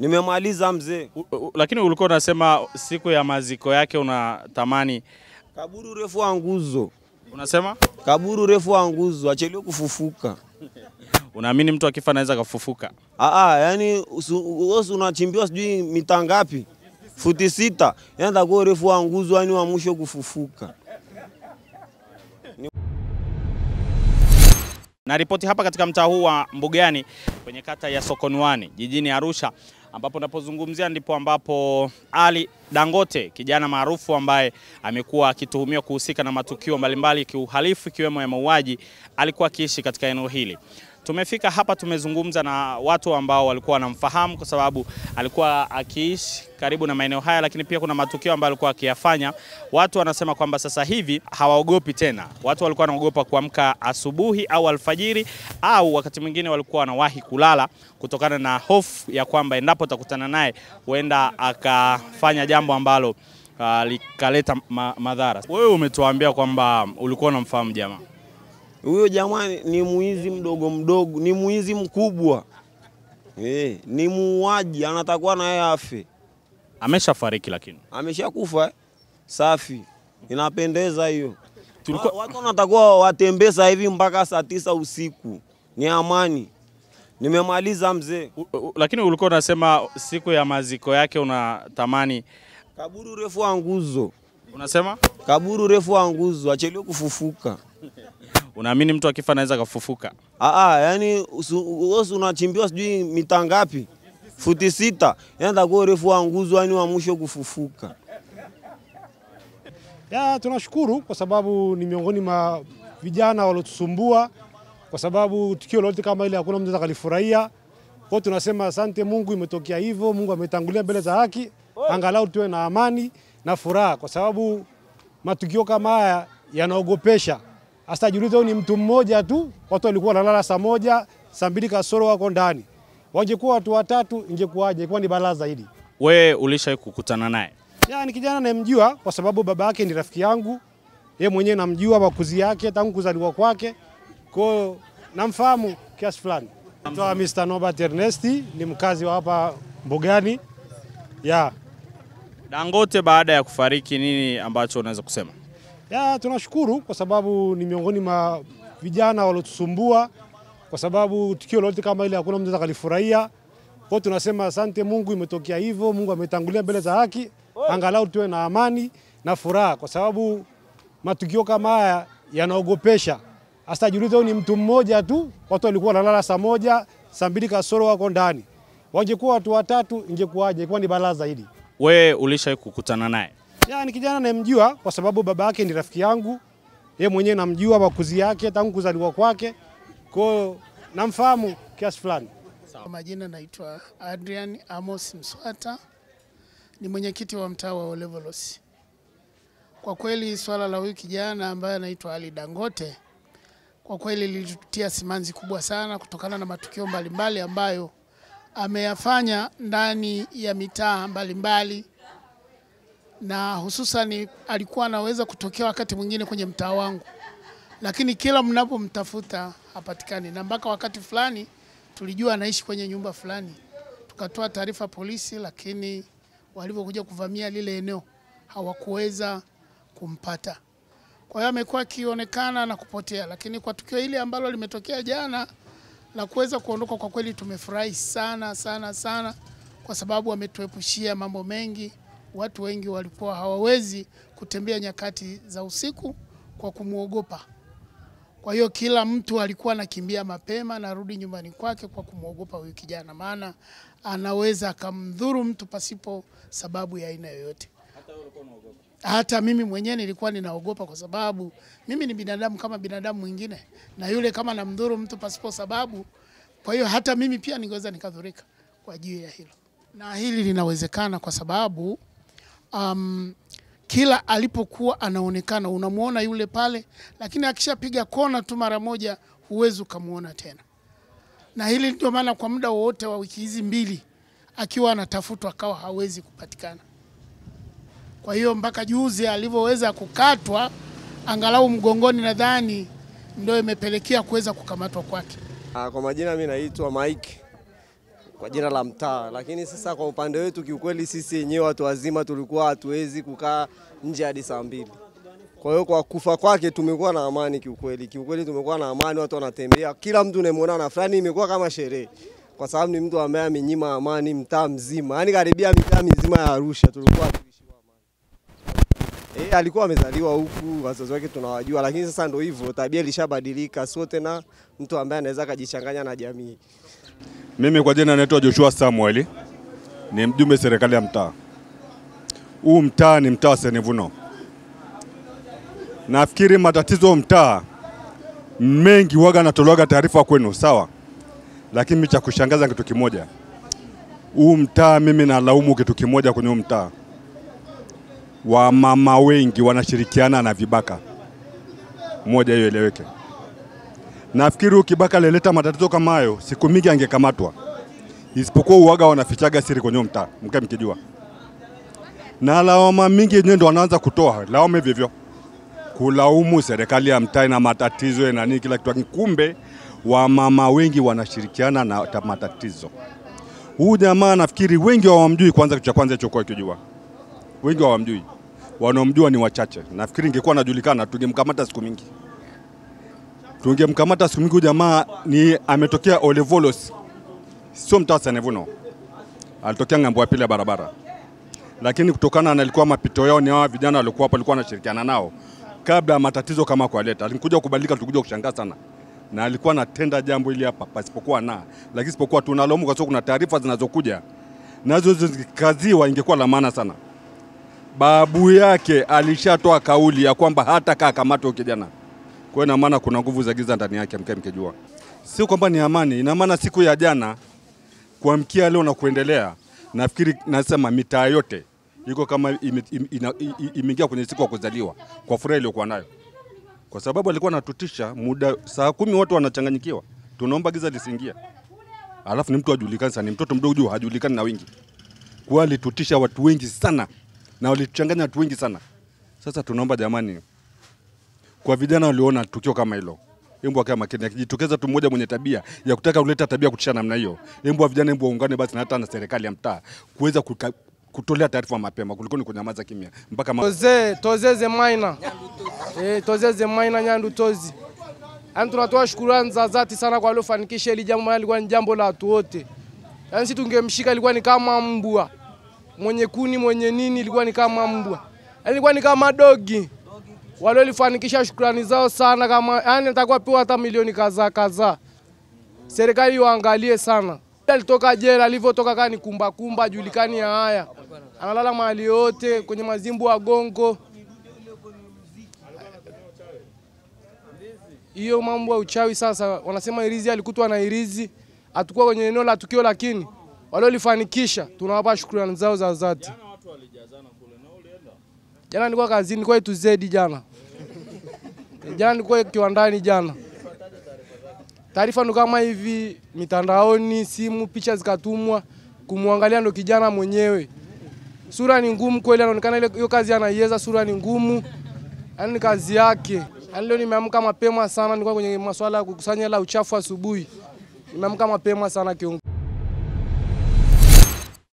Nimemaliza mzee. Lakini ulikuwa unasema siku ya maziko yake unatamani, Kaburu refu wa nguzo, unasema kaburu refu wa nguzo, achelewe kufufuka. unaamini mtu akifa anaweza kafufuka? Aa, yani wewe unachimbiwa sijui mita ngapi, futi sita, yani takuwa urefu wa nguzo, yani wa mwisho kufufuka. Na ripoti hapa katika mtaa huu wa Mbugani kwenye kata ya Sokonwani jijini Arusha, ambapo napozungumzia ndipo ambapo Ali Dangote, kijana maarufu ambaye amekuwa akituhumiwa kuhusika na matukio mbalimbali kiuhalifu ikiwemo ya mauaji, alikuwa akiishi katika eneo hili. Tumefika hapa, tumezungumza na watu ambao walikuwa wanamfahamu kwa sababu alikuwa akiishi karibu na maeneo haya, lakini pia kuna matukio ambayo alikuwa akiyafanya. Watu wanasema kwamba sasa hivi hawaogopi tena. Watu walikuwa wanaogopa kuamka asubuhi au alfajiri, au wakati mwingine walikuwa wanawahi kulala kutokana na hofu ya kwamba endapo takutana naye huenda akafanya jambo ambalo uh, likaleta ma madhara. Wewe umetuambia kwamba ulikuwa unamfahamu jamaa Huyo jamani ni mwizi mdogo mdogo, ni mwizi mkubwa eh, ni muuaji, anatakuwa na yeye afe. ameshafariki, lakini Ameshakufa eh? Safi, inapendeza hiyo. Tulikuwa- Watu wanatakuwa watembee sasa hivi mpaka saa tisa usiku, ni amani. Nimemaliza mzee. Lakini ulikuwa unasema siku ya maziko yake unatamani, Kaburu refu wa nguzo, unasema kaburu refu wa nguzo, achelewe kufufuka. Unaamini mtu akifa anaweza kafufuka? Ah, yani wewe unachimbiwa sijui mita ngapi, futi sita, yani takuwa urefu wa nguzo, yani wa mwisho kufufuka. Ya, tunashukuru kwa sababu ni miongoni mwa vijana waliotusumbua, kwa sababu tukio lolote kama ile hakuna mtu atakalifurahia. kalifurahia. Kwa tunasema asante Mungu, imetokea hivyo. Mungu ametangulia mbele za haki, angalau tuwe na amani na furaha, kwa sababu matukio kama haya yanaogopesha. Hasa jiulize, ni mtu mmoja tu, watu walikuwa wanalala saa moja, saa mbili kasoro wako ndani. Wangekuwa watu watatu, ingekuwaje? Ingekuwa ni balaa zaidi. Wewe ulishawahi kukutana naye? Ya, ni kijana namjua kwa sababu baba yake ni rafiki yangu, yeye mwenyewe namjua makuzi yake tangu kuzaliwa kwake, kwa hiyo namfahamu kiasi fulani. Naitwa Mr. Norbert Ernesti, ni mkazi wa hapa Mbugani. Ya, Dangote baada ya kufariki, nini ambacho unaweza kusema? Ya tunashukuru kwa sababu ni miongoni mwa vijana waliotusumbua, kwa sababu tukio lolote kama ile hakuna mtu atakalifurahia. kalifurahia. Kwa tunasema asante Mungu, imetokea hivyo. Mungu ametangulia mbele za haki, angalau tuwe na amani na furaha, kwa sababu matukio kama haya yanaogopesha. Hasa jiulize, ni mtu mmoja tu, watu walikuwa wanalala saa moja, saa mbili kasoro wako ndani. Wangekuwa watu watatu, ingekuwaje? Ingekuwa ni balaa zaidi. Wewe ulishawahi kukutana naye? Ya, ni kijana namjua kwa sababu baba yake ni rafiki yangu, yeye mwenyewe namjua makuzi yake tangu kuzaliwa kwake, kwa hiyo namfahamu kiasi fulani. Kwa majina naitwa Adrian Amos Mswata, ni mwenyekiti wa mtaa wa Olevolos. Kwa kweli swala la huyu kijana ambaye anaitwa Ali Dangote kwa kweli lilitutia simanzi kubwa sana kutokana na matukio mbalimbali ambayo ameyafanya ndani ya mitaa mbalimbali, na hususan alikuwa anaweza kutokea wakati mwingine kwenye mtaa wangu, lakini kila mnapomtafuta hapatikani, na mpaka wakati fulani tulijua anaishi kwenye nyumba fulani, tukatoa taarifa polisi, lakini walivyokuja kuvamia lile eneo hawakuweza kumpata. Kwa hiyo amekuwa akionekana na kupotea, lakini kwa tukio hili ambalo limetokea jana la kuweza kuondoka, kwa kweli tumefurahi sana sana sana, kwa sababu ametuepushia mambo mengi. Watu wengi walikuwa hawawezi kutembea nyakati za usiku kwa kumwogopa. Kwa hiyo kila mtu alikuwa anakimbia mapema na rudi nyumbani kwake kwa kumwogopa huyu kijana, maana anaweza akamdhuru mtu pasipo sababu ya aina yoyote. Hata mimi mwenyewe nilikuwa ninaogopa, kwa sababu mimi ni binadamu kama binadamu mwingine, na yule kama namdhuru mtu pasipo sababu, kwa hiyo hata mimi pia ningeweza nikadhurika kwa ajili ya hilo, na hili linawezekana kwa sababu um, kila alipokuwa anaonekana unamwona yule pale, lakini akishapiga kona tu mara moja huwezi ukamwona tena. Na hili ndio maana kwa muda wowote wa wiki hizi mbili akiwa anatafutwa akawa hawezi kupatikana. Kwa hiyo mpaka juzi alivyoweza kukatwa angalau mgongoni, nadhani ndio imepelekea kuweza kukamatwa kwake. Ah, Kwa majina mimi naitwa Mike kwa jina la mtaa, lakini sasa kwa upande wetu kiukweli, sisi wenyewe watu wazima tulikuwa hatuwezi kukaa nje hadi saa mbili. Kwa hiyo kwa kufa kwake tumekuwa na amani kiukweli, kiukweli tumekuwa na amani, watu wanatembea, kila mtu unayemwona na fulani, imekuwa kama sherehe, kwa sababu ni mtu ambaye amenyima amani mtaa mzima, yani karibia mitaa mizima ya Arusha tulikuwa tuishiwa amani. Eh, alikuwa amezaliwa huku, wazazi wake tunawajua, lakini sasa ndio hivyo, tabia ilishabadilika, sio tena mtu ambaye anaweza akajichanganya na jamii. Mimi kwa jina naitwa Joshua Samuel, ni mjumbe serikali ya mtaa. Huu mtaa ni mtaa wa Senevuno. Nafikiri matatizo mtaa mengi waga natolewaga taarifa kwenu, sawa, lakini cha kushangaza kitu kimoja, huu mtaa mimi nalaumu kitu kimoja kwenye huu mtaa, wamama wengi wanashirikiana na vibaka. Moja hiyo eleweke. Nafikiri ukibaka kibaka alileta matatizo kama hayo, siku mingi angekamatwa, isipokuwa uwaga wanafichaga siri kwenye mta mkae mkijua. Na lawama mingi yenyewe ndo wanaanza kutoa lawama hivyo hivyo, kulaumu serikali ya mtaa na matatizo na nini kila kitu, kumbe kumbe wamama wengi wanashirikiana na matatizo. Huu jamaa nafikiri wengi hawamjui, kwanza cha kwanza hicho kwa kijua, wengi hawamjui, wanaomjua ni wachache. Nafikiri ingekuwa anajulikana tungemkamata siku mingi tungemkamata siku mingi. Jamaa ni ametokea Olevolos, sio mtaa Sanevuno, alitokea ng'ambo ya pili ya barabara, lakini kutokana na alikuwa mapito yao ni hawa vijana walikuwa hapo, alikuwa anashirikiana nao kabla matatizo kama kualeta. Alikuja kubadilika, tulikuja kushangaa sana, na alikuwa anatenda jambo hili hapa pasipokuwa na, lakini isipokuwa tunalaumu kwa sababu kuna taarifa zinazokuja nazo zikaziwa, ingekuwa la maana sana. Babu yake alishatoa kauli ya kwamba hata kaa kamatwa kijana kwa hiyo ina maana kuna nguvu za giza ndani yake, mke mkijua, sio kwamba ni amani. Ina maana siku ya jana kuamkia leo na kuendelea, nafikiri nasema mitaa yote iko kama imeingia kwenye siku ya kuzaliwa kwa furaha iliyokuwa nayo, kwa sababu alikuwa anatutisha muda saa kumi, watu wanachanganyikiwa, tunaomba giza lisiingie, alafu ni mtu ajulikani sana, ni mtoto mdogo juu hajulikani na wengi, kwa alitutisha watu wengi sana na walituchanganya watu wengi sana. Sasa tunaomba jamani, kwa vijana walioona tukio kama hilo, embu akae makini. Akijitokeza tu mmoja mwenye tabia ya kutaka kuleta tabia kutisha namna hiyo, wa vijana, embu waungane basi na hata na serikali ya mtaa kuweza kutolea taarifa mapema kuliko ni kunyamaza kimya mpaka ma Toze, tozeze maina e, tozeze maina nyandu tozi. yani, tunatoa shukurani za dhati sana kwa waliofanikisha hili jambo, maana ilikuwa ni jambo la watu wote. Yani si tungemshika ilikuwa ni kama mbwa mwenye kuni mwenye nini, ilikuwa ni kama mbwa, yaani ilikuwa ni kama dogi. Waliolifanikisha shukrani zao sana, kama yani atakuwa pewa hata milioni kadhaa kadhaa. Serikali waangalie sana. Alitoka jela, alivyotoka kaa ni kumba kumba, julikani ya haya, analala mahali yote kwenye mazimbu ya gongo. Hiyo mambo ya uchawi sasa, wanasema irizi alikutwa na irizi, atukua kwenye eneo la tukio, lakini waliolifanikisha tunawapa shukrani zao za dhati. Jana nilikuwa kazini, nilikuwa ituzedi jana, jana nilikuwa kiwandani jana taarifa ndo kama hivi mitandaoni, simu, picha zikatumwa, kumwangalia ndo kijana mwenyewe. Sura ni ngumu kweli, anaonekana ile hiyo kazi anaiweza, sura ni ngumu, yaani ni kazi yake. Yaani leo nimeamka mapema sana, nilikuwa kwenye masuala ya kukusanya la uchafu asubuhi, nimeamka mapema sana kiongozi.